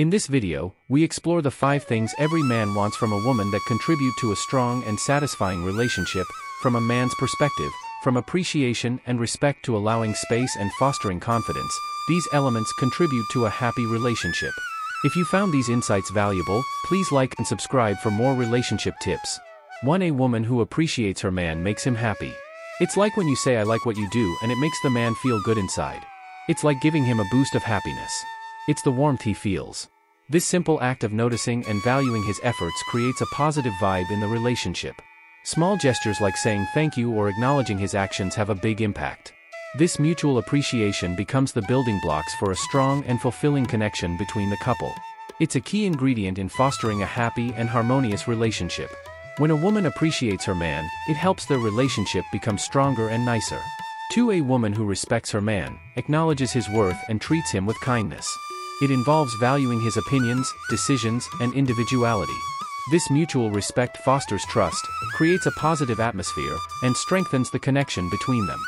In this video, we explore the 5 things every man wants from a woman that contribute to a strong and satisfying relationship, from a man's perspective, from appreciation and respect to allowing space and fostering confidence, these elements contribute to a happy relationship. If you found these insights valuable, please like and subscribe for more relationship tips. 1. A woman who appreciates her man makes him happy. It's like when you say I like what you do and it makes the man feel good inside. It's like giving him a boost of happiness. It's the warmth he feels. This simple act of noticing and valuing his efforts creates a positive vibe in the relationship. Small gestures like saying thank you or acknowledging his actions have a big impact. This mutual appreciation becomes the building blocks for a strong and fulfilling connection between the couple. It's a key ingredient in fostering a happy and harmonious relationship. When a woman appreciates her man, it helps their relationship become stronger and nicer. 2. A woman who respects her man, acknowledges his worth and treats him with kindness. It involves valuing his opinions, decisions, and individuality. This mutual respect fosters trust, creates a positive atmosphere, and strengthens the connection between them.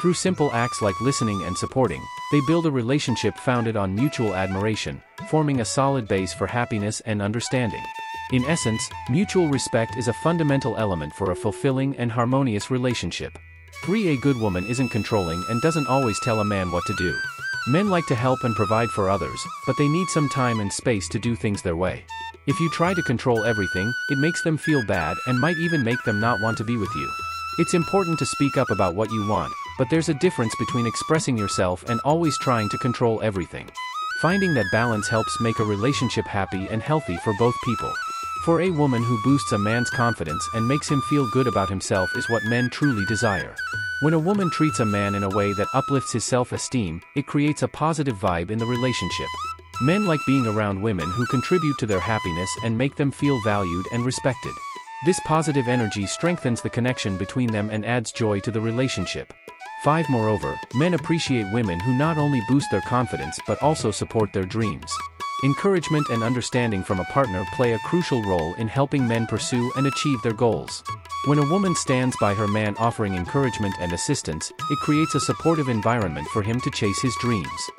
Through simple acts like listening and supporting, they build a relationship founded on mutual admiration, forming a solid base for happiness and understanding. In essence, mutual respect is a fundamental element for a fulfilling and harmonious relationship. 3. A good woman isn't controlling and doesn't always tell a man what to do. Men like to help and provide for others, but they need some time and space to do things their way. If you try to control everything, it makes them feel bad and might even make them not want to be with you. It's important to speak up about what you want, but there's a difference between expressing yourself and always trying to control everything. Finding that balance helps make a relationship happy and healthy for both people. For a woman who boosts a man's confidence and makes him feel good about himself is what men truly desire. When a woman treats a man in a way that uplifts his self-esteem, it creates a positive vibe in the relationship. Men like being around women who contribute to their happiness and make them feel valued and respected. This positive energy strengthens the connection between them and adds joy to the relationship. 5. Moreover, men appreciate women who not only boost their confidence but also support their dreams. Encouragement and understanding from a partner play a crucial role in helping men pursue and achieve their goals. When a woman stands by her man offering encouragement and assistance, it creates a supportive environment for him to chase his dreams.